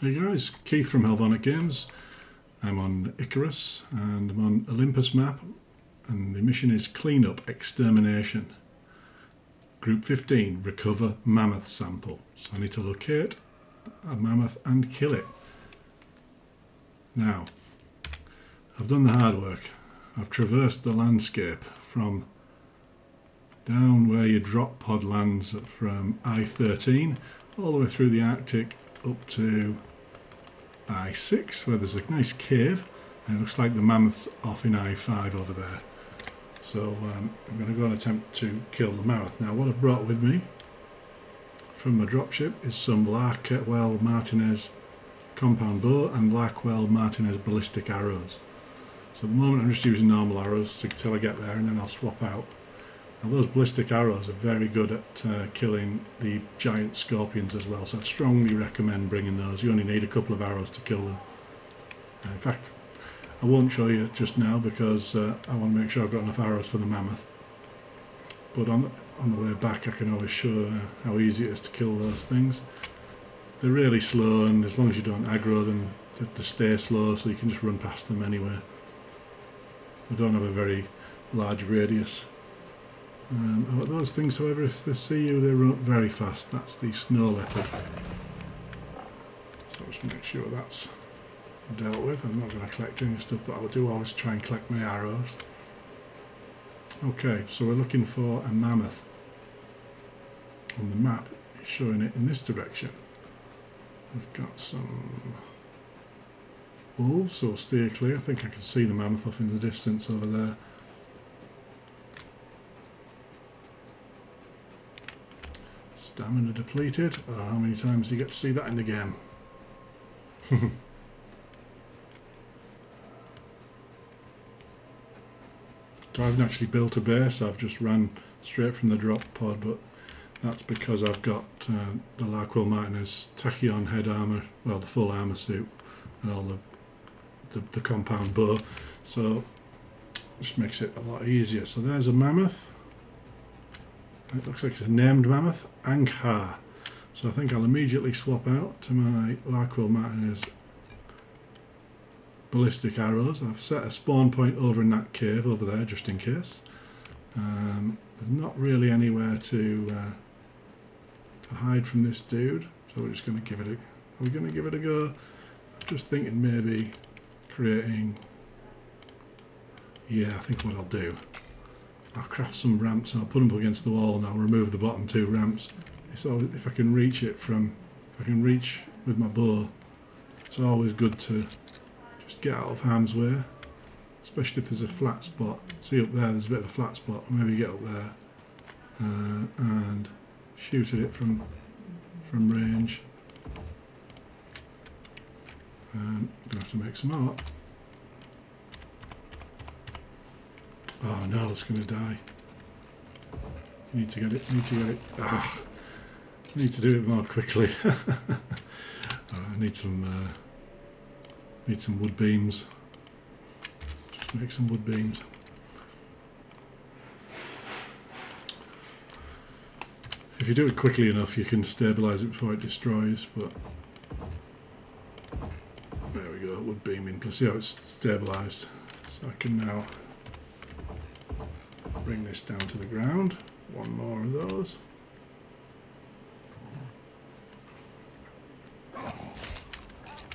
Hey guys, Keith from Helvornak Games. I'm on Icarus and I'm on Olympus map and the mission is Cleanup Extermination. Group 15, recover mammoth sample. So I need to locate a mammoth and kill it. Now, I've done the hard work. I've traversed the landscape from down where your drop pod lands from I-13 all the way through the Arctic up to I6 where there's a nice cave and it looks like the mammoth's off in I5 over there. So um, I'm going to go and attempt to kill the mammoth. Now what I've brought with me from my dropship is some Larkwell Martinez compound bow and Larkwell Martinez ballistic arrows. So at the moment I'm just using normal arrows until I get there and then I'll swap out now those ballistic arrows are very good at uh, killing the giant scorpions as well, so I'd strongly recommend bringing those. You only need a couple of arrows to kill them. In fact, I won't show you just now because uh, I want to make sure I've got enough arrows for the mammoth. But on the, on the way back I can always show uh, how easy it is to kill those things. They're really slow and as long as you don't aggro them, they stay slow so you can just run past them anywhere. They don't have a very large radius. Um, those things, however, if they see you, they run very fast. That's the snow leopard. So just make sure that's dealt with. I'm not going to collect any stuff, but I do always try and collect my arrows. Okay, so we're looking for a mammoth. On the map, it's showing it in this direction. We've got some wolves, so steer clear. I think I can see the mammoth off in the distance over there. Stamina depleted. Oh, how many times do you get to see that in the game? so I haven't actually built a base, I've just ran straight from the drop pod, but that's because I've got uh, the Larkwell Martinez Tachyon head armour, well the full armour suit, and all the, the, the compound bow, so just makes it a lot easier. So there's a mammoth. It looks like it's a named mammoth, Ankhar. So I think I'll immediately swap out to my Larkwell Martinez ballistic arrows. I've set a spawn point over in that cave over there just in case. Um, there's not really anywhere to, uh, to hide from this dude, so we're just going to give it a. Are we going to give it a go? I'm just thinking maybe creating. Yeah, I think what I'll do I'll craft some ramps and I'll put them up against the wall and I'll remove the bottom two ramps. So if I can reach it from, if I can reach with my bow, it's always good to just get out of harm's way, especially if there's a flat spot. See up there, there's a bit of a flat spot. Maybe get up there uh, and shoot at it from from range. Um, gonna have to make some art. Oh no, it's going to die. Need to get it, need to get it. Ah, need to do it more quickly. I need some, uh, need some wood beams. Just make some wood beams. If you do it quickly enough, you can stabilise it before it destroys, but there we go, wood beaming. Plus, see how it's stabilised. So I can now bring this down to the ground. One more of those.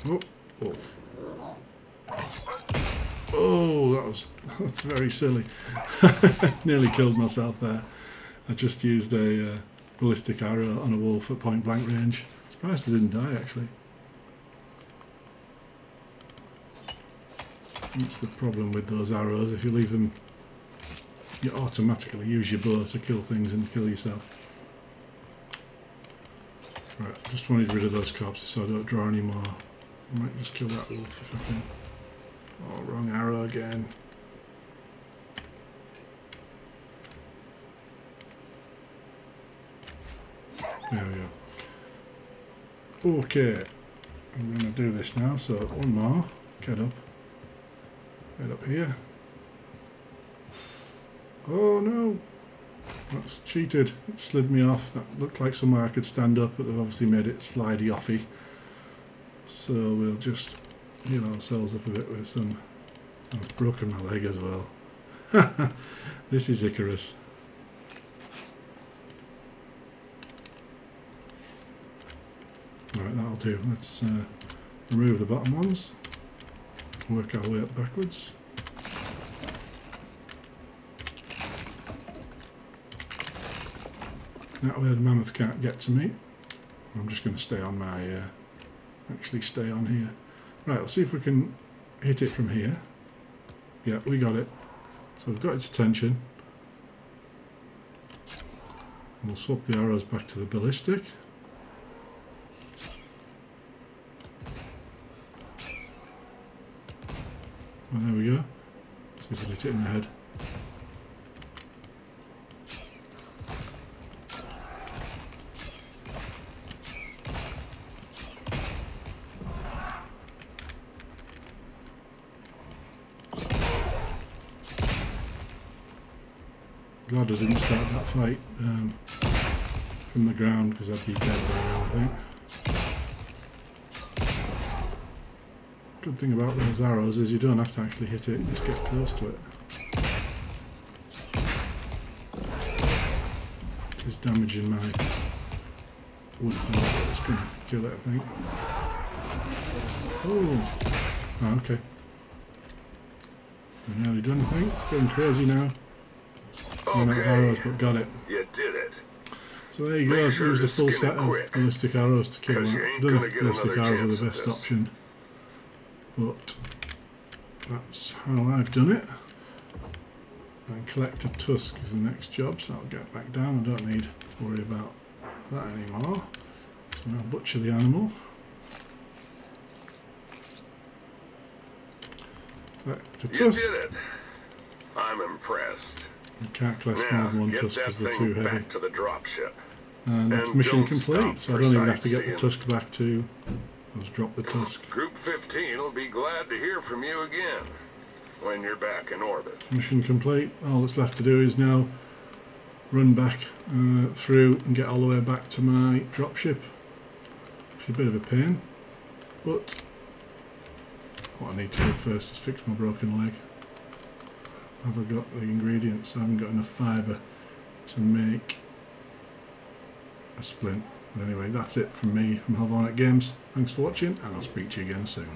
Oh, wolf. Oh, that was that's very silly. Nearly killed myself there. I just used a uh, ballistic arrow on a wolf at point blank range. Surprised I didn't die actually. That's the problem with those arrows. If you leave them you automatically use your bow to kill things and kill yourself. Right, I just wanted rid of those corpses so I don't draw any more. I might just kill that wolf if I can. Oh, wrong arrow again. There we go. Okay, I'm going to do this now, so one more. Get up. Get up here. Oh no! That's cheated. It slid me off. That looked like somewhere I could stand up, but they've obviously made it slidey offy. So we'll just heal ourselves up a bit with some. I've broken my leg as well. this is Icarus. Alright, that'll do. Let's uh, remove the bottom ones. Work our way up backwards. That way the mammoth can't get to me. I'm just going to stay on my, uh, actually stay on here. Right, let's see if we can hit it from here. Yeah, we got it. So we've got its attention. We'll swap the arrows back to the ballistic. Well, there we go. See if we hit it in the head. Glad I didn't start that fight um, from the ground because I'd be dead by now, I think. Good thing about those arrows is you don't have to actually hit it, just get close to it. Just damaging my wood fire, it's going to kill it, I think. Oh, oh okay. We're nearly done, I think. It's getting crazy now. Out of arrows, but got it. You did it. So there you go, Make I've sure used a full set of quick, ballistic arrows to kill that. don't know if ballistic arrows are the best option, but that's how I've done it. And collect a tusk is the next job, so I'll get back down. I don't need to worry about that anymore. So now butcher the animal. Collect a You did it. I'm impressed. I can't collect more Now, than one tusk because they're too heavy. to the dropship. And that's mission complete, so I don't even have to get the tusk back to just drop the tusk. Group 15 will be glad to hear from you again when you're back in orbit. Mission complete. All that's left to do is now run back uh, through and get all the way back to my dropship. It's a bit of a pain, but what I need to do first is fix my broken leg. Have I got the ingredients? I haven't got enough fibre to make a splint. But anyway, that's it from me from Helvornak Games. Thanks for watching, and I'll speak to you again soon.